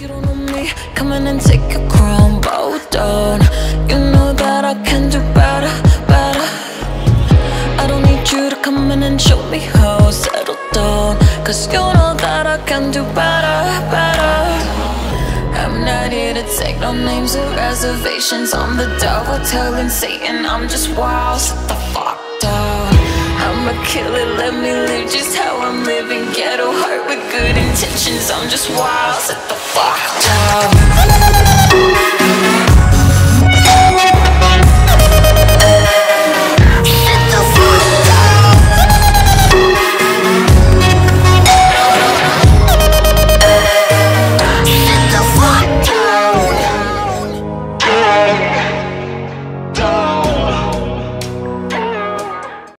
You don't know me, come in and take a crown, bow down. You know that I can do better, better. I don't need you to come in and show me how, settle down. Cause you know that I can do better, better. I'm not here to take no names or reservations. I'm the devil telling Satan I'm just wild, sit the fuck. A killer, let me live just how I'm living. Ghetto heart with good intentions. I'm just wild, sit the fuck down.